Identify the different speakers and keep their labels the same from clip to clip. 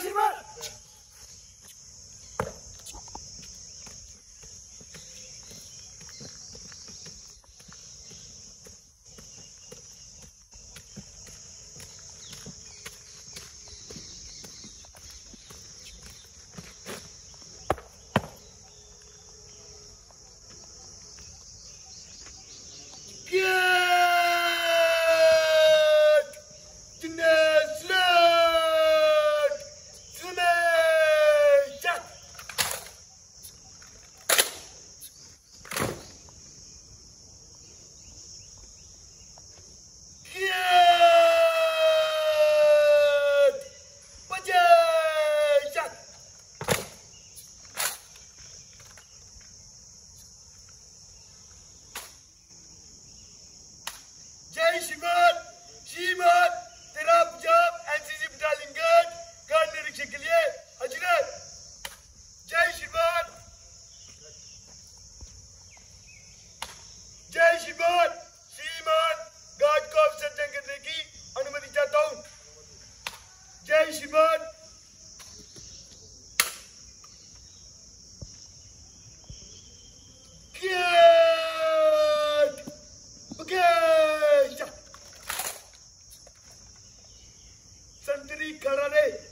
Speaker 1: します。जय श्रीमान श्रीमान तेरा पंजाब एनसीसी बटालियन निरीक्षण के लिए हज़रत जय श्रीमान जय श्रीमान श्रीमान गार्ड को अवसर जंग की अनुमति चाहता हूँ जय श्रीमान caralho!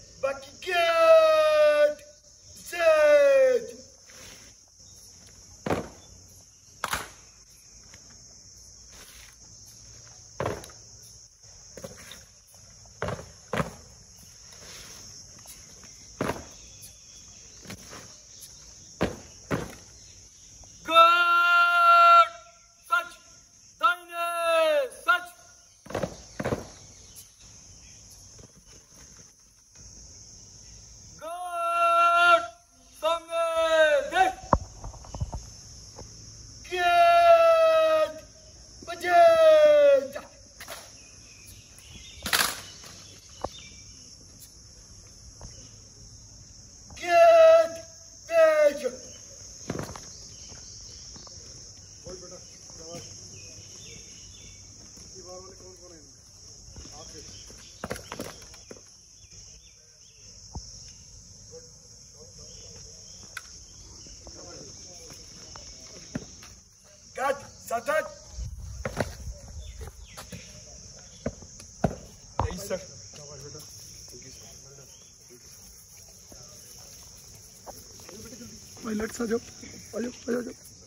Speaker 1: कट सतत यही सर
Speaker 2: पायलट आ जाओ आ जाओ आ जाओ